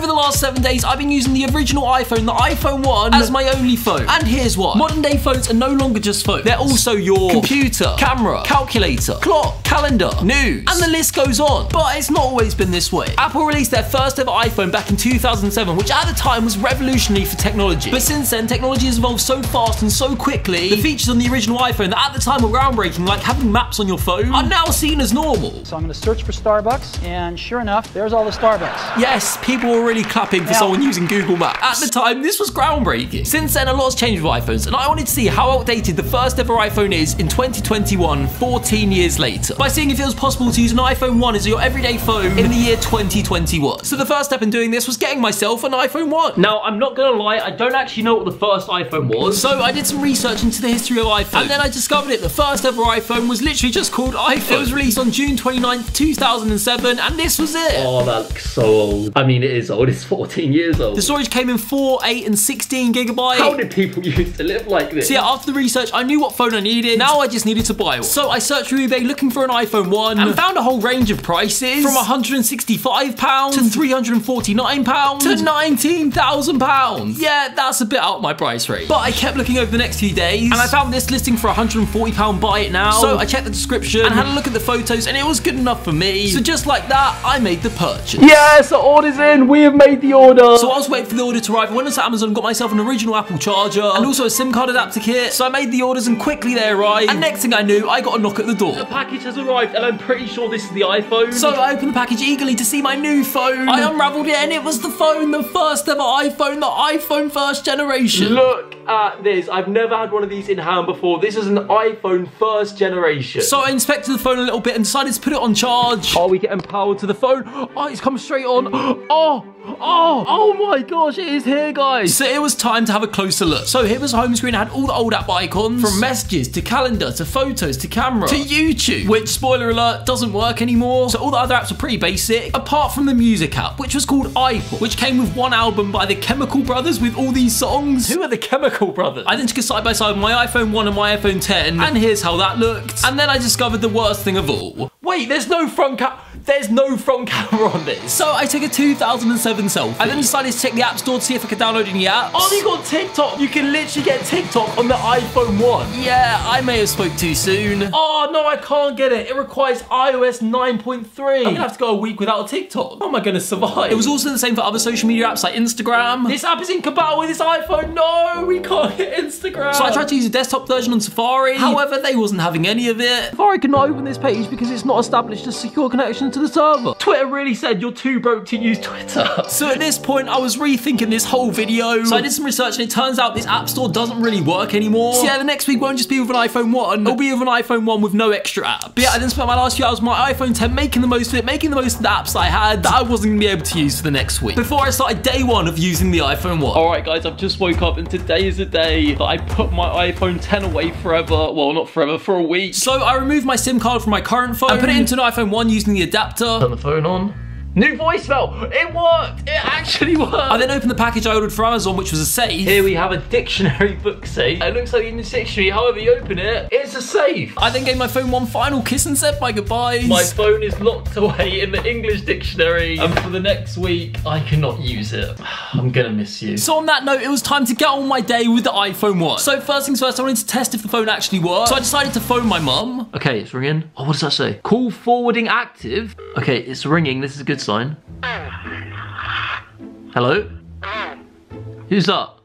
Over the last seven days, I've been using the original iPhone, the iPhone 1, as my only phone. And here's why. Modern day phones are no longer just phones. They're also your computer, camera, calculator, clock, calendar, news, and the list goes on. But it's not always been this way. Apple released their first ever iPhone back in 2007, which at the time was revolutionary for technology. But since then, technology has evolved so fast and so quickly, the features on the original iPhone that at the time were groundbreaking, like having maps on your phone, are now seen as normal. So I'm going to search for Starbucks, and sure enough, there's all the Starbucks. Yes, people were really clapping for Now- someone using Google Maps. At the time, this was groundbreaking. Since then, a lot's changed with iPhones, and I wanted to see how outdated the first ever iPhone is in 2021, 14 years later, by seeing if it was possible to use an iPhone 1 as your everyday phone in the year 2021. So the first step in doing this was getting myself an iPhone 1. Now, I'm not gonna lie, I don't actually know what the first iPhone was, so I did some research into the history of iPhone, and then I discovered it. The first ever iPhone was literally just called iPhone. It was released on June 29th, 2007, and this was it. Oh, that looks so old. I mean, it is old. It's 14 years old. The storage came in 4, 8, and 16 gigabytes. How did people used to live like this? So yeah, after the research, I knew what phone I needed. Now I just needed to buy one. So I searched through eBay looking for an iPhone 1 and found a whole range of prices from £165 to £349 to £19,000. Yeah, that's a bit out of my price range. But I kept looking over the next few days and I found this listing for £140 buy it now. So I checked the description and had a look at the photos and it was good enough for me. So just like that, I made the purchase. Yes, the order's in. We have made the order. So I was waiting for the order to arrive. I went onto Amazon and got myself an original Apple charger and also a SIM card adapter kit. So I made the orders and quickly they arrived. And next thing I knew, I got a knock at the door. the package has arrived, and I'm pretty sure this is the iPhone. So I opened the package eagerly to see my new phone. I unraveled it and it was the phone, the first ever iPhone, the iPhone first generation. Look at this. I've never had one of these in hand before. This is an iPhone first generation. So I inspected the phone a little bit and decided to put it on charge. Are we getting power to the phone? Oh, it's come straight on. Oh, oh, oh my gosh, it is here, guys. So it was time to have a closer look. So here was home screen, it had all the old app icons from messages to calendar to photos to camera to YouTube, which spoiler alert doesn't work anymore. So all the other apps are pretty basic, apart from the music app, which was called iPod, which came with one album by the Chemical Brothers with all these songs. Who are the Chemical Brothers? I then took a side by side my iPhone 1 and my iPhone 10, and here's how that looked. And then I discovered the worst thing of all. Wait, there's no front cap. There's no front camera on this. So I took a 2007 selfie. I then decided to check the App Store to see if I could download any apps. Oh, you got TikTok. You can literally get TikTok on the iPhone 1. Yeah, I may have spoke too soon. Oh, no, I can't get it. It requires iOS 9.3. I'm gonna have to go a week without a TikTok. How am I gonna survive? It was also the same for other social media apps like Instagram. This app is incompatible with this iPhone. No, we can't get Instagram. So I tried to use a desktop version on Safari. However, they wasn't having any of it. Safari cannot open this page because it's not established a secure connection to the server. Twitter really said you're too broke to use Twitter. So at this point, I was rethinking this whole video. So I did some research and it turns out this app store doesn't really work anymore. So yeah, the next week won't just be with an iPhone 1. It'll be with an iPhone 1 with no extra apps. But yeah, I then spent my last few hours on my iPhone 10 making the most of it, making the most of the apps I had that I wasn't gonna be able to use for the next week. Before I started day one of using the iPhone 1. Alright guys, I've just woke up and today is the day that I put my iPhone 10 away forever. Well, not forever, for a week. So I removed my SIM card from my current phone and put it into an iPhone 1 using the adapter. Turn the phone on. New voicemail! It worked! It actually worked! I then opened the package I ordered for Amazon, which was a safe. Here we have a dictionary book safe. It looks like in the dictionary, however you open it, it's a safe. I then gave my phone one final kiss and said my goodbyes. My phone is locked away in the English dictionary, and for the next week, I cannot use it. I'm gonna miss you. So on that note, it was time to get on my day with the iPhone 1. So first things first, I wanted to test if the phone actually worked. So I decided to phone my mum. Okay, it's ringing. Oh, what does that say? Call forwarding active. Okay, it's ringing. This is a good sign. Hello? Who's that?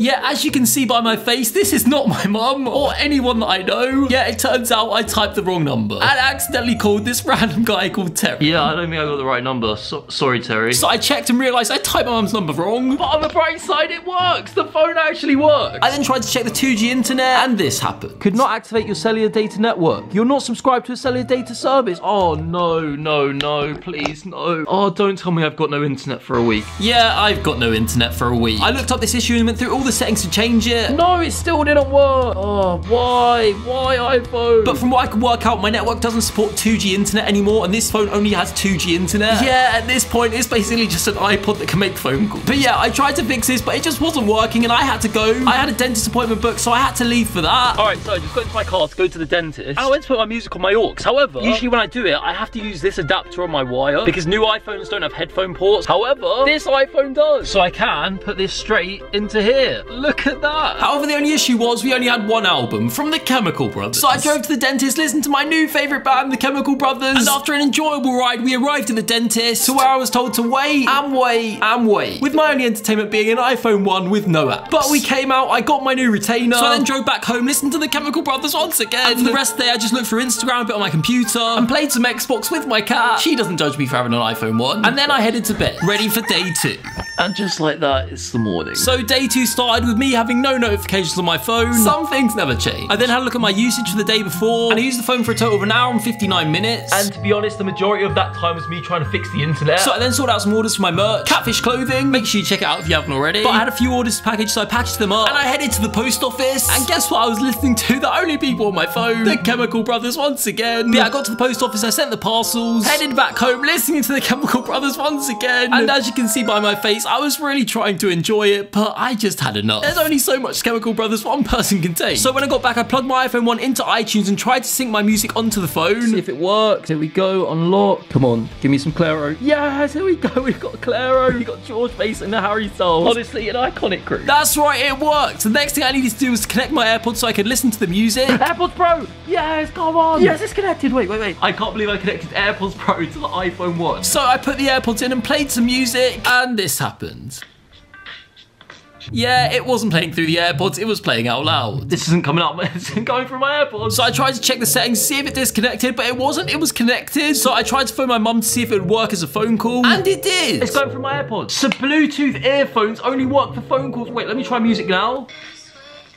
Yeah, as you can see by my face, this is not my mum or anyone that I know. Yeah, it turns out I typed the wrong number and accidentally called this random guy called Terry. Yeah, I don't think I got the right number. So sorry, Terry. So I checked and realised I typed my mum's number wrong. But on the bright side, it works. The phone actually works. I then tried to check the 2G internet and this happened. could not activate your cellular data network. You're not subscribed to a cellular data service. Oh, no, no, no, please, no. Oh, don't tell me I've got no internet for a week. Yeah, I've got no internet for a week. I looked up this issue and went through all the the settings to change it. No, it still didn't work. Oh, why? Why iPhone? But from what I can work out, my network doesn't support 2G internet anymore, and this phone only has 2G internet. Yeah, at this point, it's basically just an iPod that can make phone calls. But yeah, I tried to fix this, but it just wasn't working, and I had to go. I had a dentist appointment booked, so I had to leave for that. All right, so I just got into my car to go to the dentist. I went to put my music on my aux. However, usually when I do it, I have to use this adapter on my wire because new iPhones don't have headphone ports. However, this iPhone does. So I can put this straight into here. Look at that. However, the only issue was we only had one album from the Chemical Brothers. So I drove to the dentist, listened to my new favourite band, the Chemical Brothers, and after an enjoyable ride, we arrived at the dentist to where I was told to wait and wait and wait, with my only entertainment being an iPhone 1 with no apps. But we came out, I got my new retainer, so I then drove back home, listened to the Chemical Brothers once again. And for the rest of the day, I just looked through Instagram, a bit on my computer, and played some Xbox with my cat. She doesn't judge me for having an iPhone 1. And then I headed to bed, ready for day two. And just like that, it's the morning. So day two started with me having no notifications on my phone. Some things never change. I then had a look at my usage for the day before, and I used the phone for a total of an hour and 59 minutes. And to be honest, the majority of that time was me trying to fix the internet. So I then sorted out some orders for my merch, catfish clothing. Make sure you check it out if you haven't already. But I had a few orders to package, so I packaged them up. And I headed to the post office. And guess what I was listening to? The only people on my phone. The Chemical Brothers once again. But yeah, I got to the post office, I sent the parcels, headed back home, listening to the Chemical Brothers once again. And as you can see by my face, I was really trying to enjoy it, but I just had enough. There's only so much Chemical Brothers one person can take. So when I got back, I plugged my iPhone 1 into iTunes and tried to sync my music onto the phone. See if it works. Here we go. Unlock. Come on. Give me some Clairo. Yes, here we go. We've got Clairo. We've got George Mason and Harry Styles. Honestly, an iconic group. That's right, it worked. The next thing I needed to do was to connect my AirPods so I could listen to the music. AirPods Pro. Yes, come on. Yes, it's connected. Wait, wait, wait. I can't believe I connected AirPods Pro to the iPhone 1. So I put the AirPods in and played some music, and this happened. Yeah, it wasn't playing through the AirPods, it was playing out loud. This isn't coming up. It's going through my AirPods. So I tried to check the settings, see if it disconnected, but it wasn't, it was connected. So I tried to phone my mum to see if it would work as a phone call, and it did. It's going through my AirPods. So Bluetooth earphones only work for phone calls. Wait, let me try music now.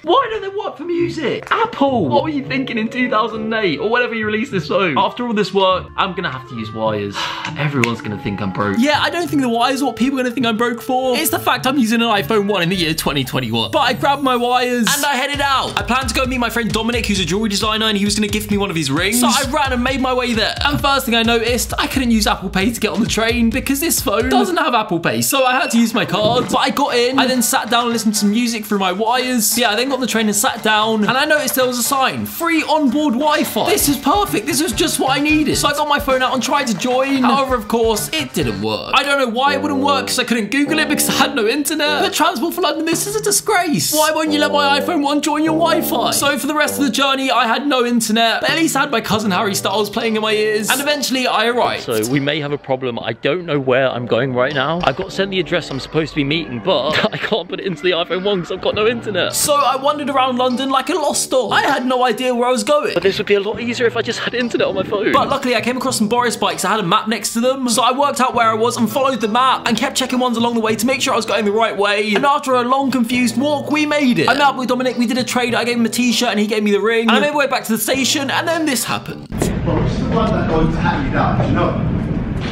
Why don't they work for music? Apple! What were you thinking in 2008 or whenever you released this phone? After all this work, I'm gonna have to use wires. Everyone's gonna think I'm broke. Yeah, I don't think the wires are what people are gonna think I'm broke for. It's the fact I'm using an iPhone 1 in the year 2021. But I grabbed my wires and I headed out. I planned to go meet my friend Dominic, who's a jewelry designer, and he was gonna gift me one of his rings. So I ran and made my way there. And first thing I noticed, I couldn't use Apple Pay to get on the train because this phone doesn't have Apple Pay. So I had to use my card. But I got in. I then sat down and listened to music through my wires. Yeah, I then got on the train and sat down down and I noticed there was a sign, free onboard Wi-Fi. This is perfect. This was just what I needed. So I got my phone out and tried to join. However, of course, it didn't work. I don't know why it wouldn't work because I couldn't Google it because I had no internet. But Transport for London, this is a disgrace. Why won't you let my oh. iPhone 1 join your Wi-Fi? So for the rest of the journey, I had no internet, but at least I had my cousin Harry Styles playing in my ears. And eventually I arrived. So we may have a problem. I don't know where I'm going right now. I got sent the address I'm supposed to be meeting, but I can't put it into the iPhone 1 because I've got no internet. So I wandered around London like a lost dog. I had no idea where I was going. But this would be a lot easier if I just had internet on my phone. But luckily I came across some Boris bikes. I had a map next to them. So I worked out where I was and followed the map and kept checking ones along the way to make sure I was going the right way. And after a long confused walk, we made it. I met up with Dominic, we did a trade. I gave him a t-shirt and he gave me the ring. And I made my way back to the station and then this happened. Well,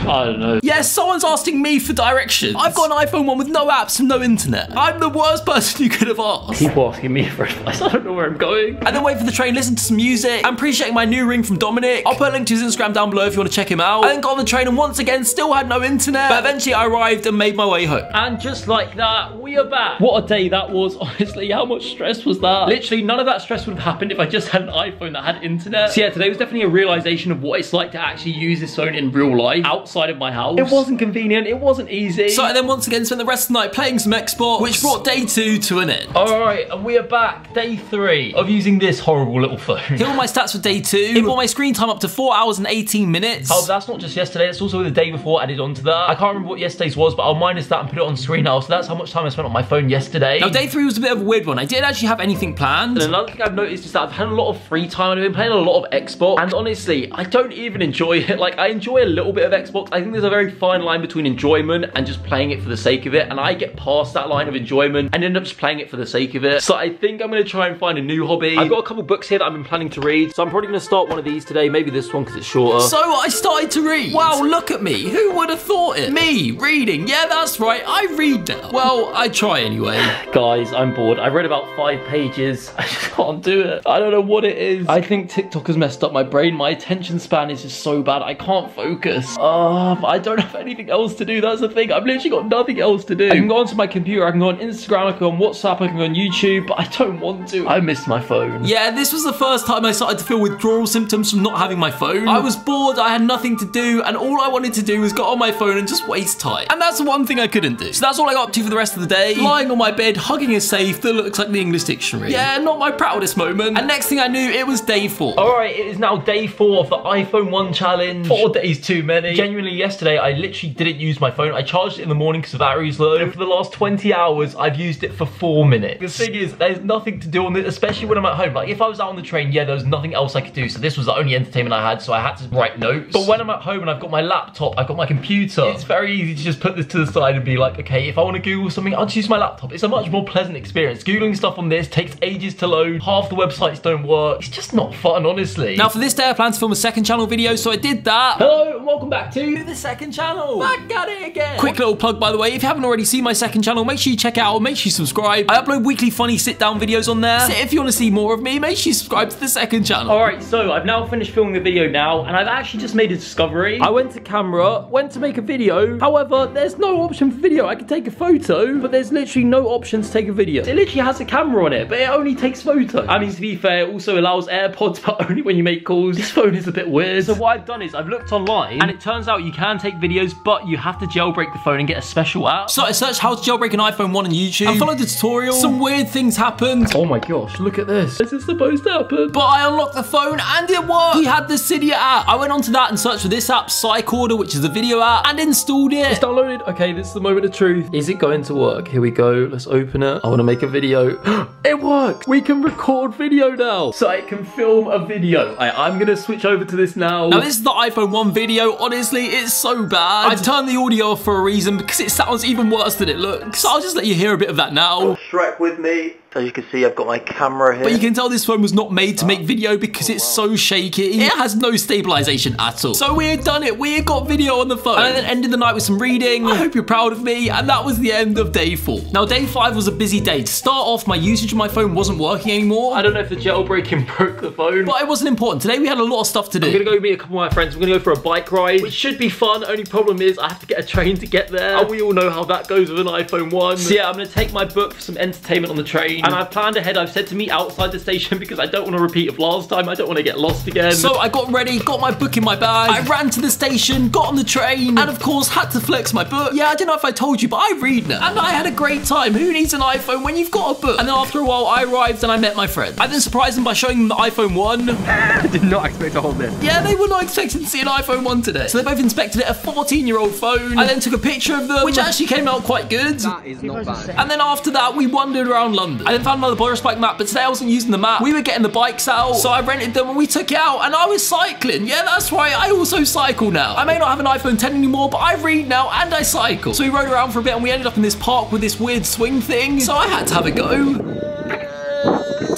I don't know. Yes, someone's asking me for directions. I've got an iPhone 1 with no apps and no internet. I'm the worst person you could have asked. People asking me for advice. I don't know where I'm going. And then wait for the train, listen to some music. I'm appreciating my new ring from Dominic. I'll put a link to his Instagram down below if you want to check him out. I then got on the train and once again still had no internet. But eventually I arrived and made my way home. And just like that, we are back. What a day that was, honestly. How much stress was that? Literally, none of that stress would have happened if I just had an iPhone that had internet. So yeah, today was definitely a realization of what it's like to actually use this phone in real life outside of my house. It wasn't convenient. It wasn't easy. So I then once again spent the rest of the night playing some Xbox, which brought day two to an end. All right, and we are back, day three of using this horrible little phone. Here are my stats for day two. It brought my screen time up to four hours and 18 minutes. Oh, that's not just yesterday. It's also the day before added onto that. I can't remember what yesterday's was, but I'll minus that and put it on screen now. So that's how much time I spent on my phone yesterday. Now, day three was a bit of a weird one. I didn't actually have anything planned. And another thing I've noticed is that I've had a lot of free time. I've been playing a lot of Xbox. And honestly, I don't even enjoy it. Like, I enjoy a little bit of Xbox. I think there's a very very fine line between enjoyment and just playing it for the sake of it. And I get past that line of enjoyment and end up just playing it for the sake of it. So I think I'm gonna try and find a new hobby. I've got a couple books here that I've been planning to read. So I'm probably gonna start one of these today. Maybe this one because it's shorter. So I started to read. Wow, look at me. Who would have thought it? Me, reading. Yeah, that's right. I read now. Well, I try anyway. Guys, I'm bored. I read about five pages. I just can't do it. I don't know what it is. I think TikTok has messed up my brain. My attention span is just so bad. I can't focus. Ah, Um, I don't have anything else to do. That's the thing. I've literally got nothing else to do. I can go onto my computer. I can go on Instagram. I can go on WhatsApp. I can go on YouTube. But I don't want to. I miss my phone. Yeah, this was the first time I started to feel withdrawal symptoms from not having my phone. I was bored, I had nothing to do, and all I wanted to do was get on my phone and just waste time. And that's the one thing I couldn't do. So that's all I got up to for the rest of the day. Lying on my bed, hugging a safe that looks like the English dictionary. Yeah, not my proudest moment. And next thing I knew, it was day four. All right, it is now day four of the iPhone 1 challenge. Four days too many. Genuinely, yesterday, I literally didn't use my phone. I charged it in the morning because the battery's low. And for the last 20 hours, I've used it for four minutes. The thing is, there's nothing to do on this, especially when I'm at home. Like, if I was out on the train, yeah, there was nothing else I could do. So this was the only entertainment I had, so I had to write notes. But when I'm at home and I've got my laptop, I've got my computer, it's very easy to just put this to the side and be like, okay, if I want to Google something, I'll just use my laptop. It's a much more pleasant experience. Googling stuff on this takes ages to load. Half the websites don't work. It's just not fun, honestly. Now for this day, I plan to film a second channel video, so I did that. Hello and welcome back to the second channel. Back at it again. Quick little plug, by the way. If you haven't already seen my second channel, make sure you check it out. Make sure you subscribe. I upload weekly funny sit-down videos on there. So if you want to see more of me, make sure you subscribe to the second channel. All right, so I've now finished filming the video now, and I've actually just made a discovery. I went to camera, went to make a video. However, there's no option for video. I can take a photo, but there's literally no option to take a video. It literally has a camera on it, but it only takes photos. I mean, to be fair, it also allows AirPods, but only when you make calls. This phone is a bit weird. So what I've done is I've looked online, and it turns out you can take videos, but you have to jailbreak the phone and get a special app. So I searched how to jailbreak an iPhone 1 on YouTube. I followed the tutorial. Some weird things happened. Oh my gosh, look at this. This is supposed to happen. But I unlocked the phone and it worked. We had the Cydia app. I went onto that and searched for this app, Cycorder, which is a video app, and installed it. It's downloaded. Okay, this is the moment of truth. Is it going to work? Here we go. Let's open it. I want to make a video. it worked. We can record video now. So I can film a video. I, I'm going to switch over to this now. Now, this is the iPhone 1 video. Honestly, it's so bad. I turned the audio off for a reason because it sounds even worse than it looks. So I'll just let you hear a bit of that now. Shrek with me. As you can see, I've got my camera here. But you can tell this phone was not made to make oh. video because it's oh, so shaky. It has no stabilization at all. So we had done it. We had got video on the phone. And then ended the night with some reading. Oh. I hope you're proud of me. And that was the end of day four. Now, day five was a busy day. To start off, my usage of my phone wasn't working anymore. I don't know if the jailbreaking broke the phone. But it wasn't important. Today, we had a lot of stuff to do. I'm gonna go meet a couple of my friends. We're gonna go for a bike ride, which should be fun. Only problem is I have to get a train to get there. And we all know how that goes with an iPhone 1. So yeah, I'm gonna take my book for some entertainment on the train. And I've planned ahead I've said to meet outside the station because I don't want to repeat of last time. I don't want to get lost again. So I got ready, got my book in my bag. I ran to the station, got on the train, and of course had to flex my book. Yeah, I don't know if I told you, but I read now. And I had a great time. Who needs an iPhone when you've got a book? And then after a while, I arrived and I met my friend. I then surprised them by showing them the iPhone 1. I did not expect to hold this. Yeah, they were not expecting to see an iPhone 1 today. So they both inspected it, a 14-year-old phone. I then took a picture of them, which actually came out quite good. That is not bad. And then after that, we wandered around London. I then found another Boris bike map, but today I wasn't using the map. We were getting the bikes out, so I rented them and we took it out, and I was cycling. Yeah, that's right. I also cycle now. I may not have an iPhone 10 anymore, but I read now and I cycle. So we rode around for a bit and we ended up in this park with this weird swing thing. So I had to have a go.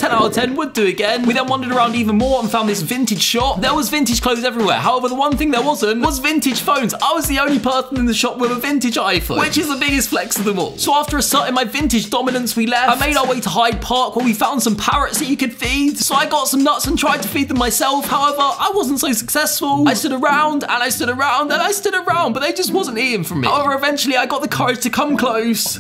10 out of 10 would do again. We then wandered around even more and found this vintage shop. There was vintage clothes everywhere. However, the one thing there wasn't was vintage phones. I was the only person in the shop with a vintage iPhone, which is the biggest flex of them all. So after asserting my vintage dominance, we left. I made our way to Hyde Park where we found some parrots that you could feed. So I got some nuts and tried to feed them myself. However, I wasn't so successful. I stood around and I stood around and I stood around, but they just wasn't eating from me. However, eventually I got the courage to come close.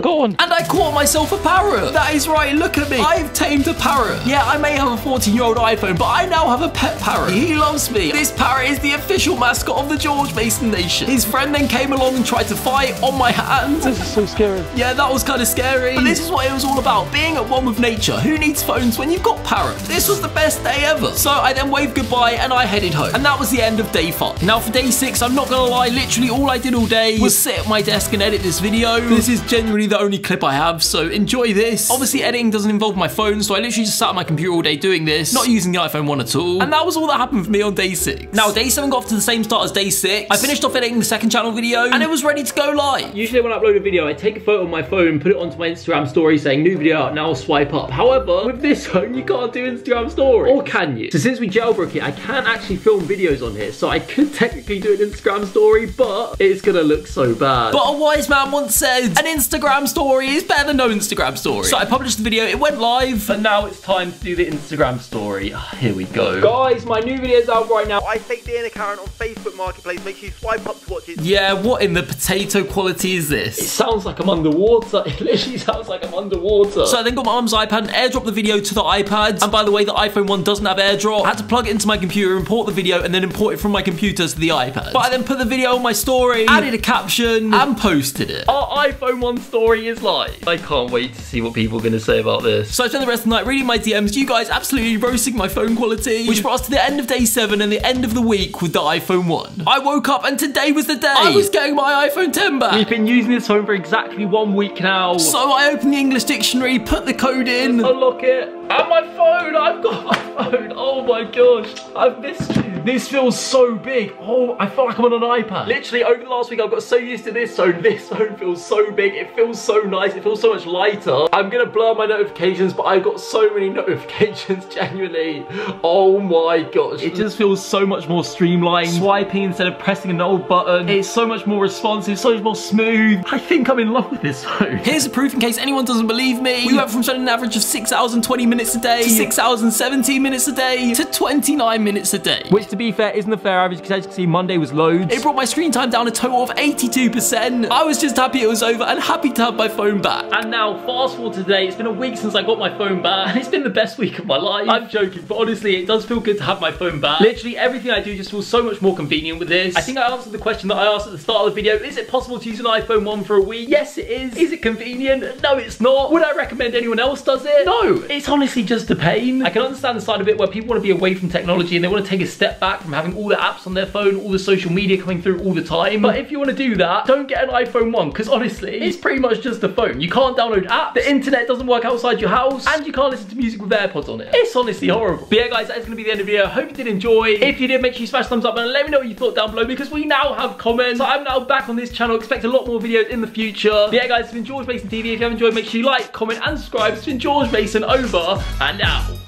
Go on. And I caught myself a parrot. That is right, look at me. I've tamed a parrot. Yeah, I may have a 14 year old iPhone, but I now have a pet parrot. He loves me. This parrot is the official mascot of the George Mason Nation. His friend then came along and tried to fight on my hand. This is so scary. Yeah, that was kind of scary. But this is what it was all about, being at one with nature. Who needs phones when you've got parrots? This was the best day ever. So I then waved goodbye and I headed home. And that was the end of day five. Now for day six, I'm not gonna lie, literally all I did all day was sit at my desk and edit this video. This is genuinely the only clip I have, so enjoy this. Obviously, editing doesn't involve my phone, so I literally just sat on my computer all day doing this, not using the iPhone 1 at all. And that was all that happened for me on day 6. Now, day 7 got off to the same start as day 6. I finished off editing the second channel video, and it was ready to go live. Usually when I upload a video, I take a photo on my phone, put it onto my Instagram story saying new video out, now swipe up. However, with this phone, you can't do Instagram story. Or can you? So since we jailbroke it, I can actually film videos on here. So I could technically do an Instagram story, but it's gonna look so bad. But a wise man once said, an Instagram story is better than no Instagram story. So I published the video, it went live. And now it's time to do the Instagram story. Ah, here we go. Guys, my new video's out right now. I faked the in account on Facebook Marketplace. Make sure you swipe up to watch it. Yeah, what in the potato quality is this? It sounds like I'm underwater. It literally sounds like I'm underwater. So I then got my mum's iPad and airdropped the video to the iPad. And by the way, the iPhone 1 doesn't have airdrop. I had to plug it into my computer, import the video, and then import it from my computer to the iPad. But I then put the video on my story, added a caption, and posted it. Our iPhone 1 story is live. I can't wait to see what people are going to say about this. So I spent the rest of the night reading my DMs, you guys absolutely roasting my phone quality, which brought us to the end of day seven and the end of the week with the iPhone 1. I woke up and today was the day. I was getting my iPhone 10 back. We've been using this phone for exactly one week now. So I opened the English dictionary, put the code in. Unlock it. And my phone. I've got my phone. Oh my gosh. I've missed you. This feels so big. Oh, I feel like I'm on an iPad. Literally, over the last week, I've got so used to this phone. This phone feels so big. It feels so nice. It feels so much lighter. I'm going to blur my notifications, but I've got so many notifications, genuinely. Oh my gosh. It just feels so much more streamlined. Swiping instead of pressing an old button. It's so much more responsive, so much more smooth. I think I'm in love with this phone. Here's the proof in case anyone doesn't believe me. We went from spending an average of 6 hours and 20 minutes a day to 6 hours and 17 minutes a day to 29 minutes a day. Which, to be fair, isn't a fair average because as you can see, Monday was loads. It brought my screen time down a total of 82%. I was just happy it was over and happy to have my phone back. And now, fast forward to today, it's been a week since I got my phone back, and it's been the best week of my life. I'm joking, but honestly, it does feel good to have my phone back. Literally, everything I do just feels so much more convenient with this. I think I answered the question that I asked at the start of the video. Is it possible to use an iPhone 1 for a week? Yes, it is. Is it convenient? No, it's not. Would I recommend anyone else does it? No. It's honestly just a pain. I can understand the side of it where people want to be away from technology and they want to take a step back from having all the apps on their phone, all the social media coming through all the time. But if you want to do that, don't get an iPhone 1 because honestly, it's pretty much just a phone. You can't download apps, the internet doesn't work outside your house, and you can't listen to music with AirPods on it. It's honestly horrible. But yeah, guys, that is going to be the end of the video. I hope you did enjoy. If you did, make sure you smash thumbs up and let me know what you thought down below because we now have comments. So I'm now back on this channel. Expect a lot more videos in the future. But yeah, guys, it's been George Mason TV. If you have enjoyed, make sure you like, comment, and subscribe. It's been George Mason over and now.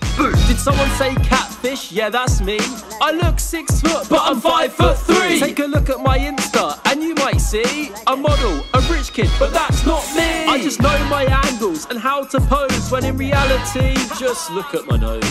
Someone say catfish? Yeah, that's me. I look six foot, but I'm five foot three. Take a look at my Insta, and you might see a model, a rich kid, but that's not me. I just know my angles and how to pose when in reality, just look at my nose.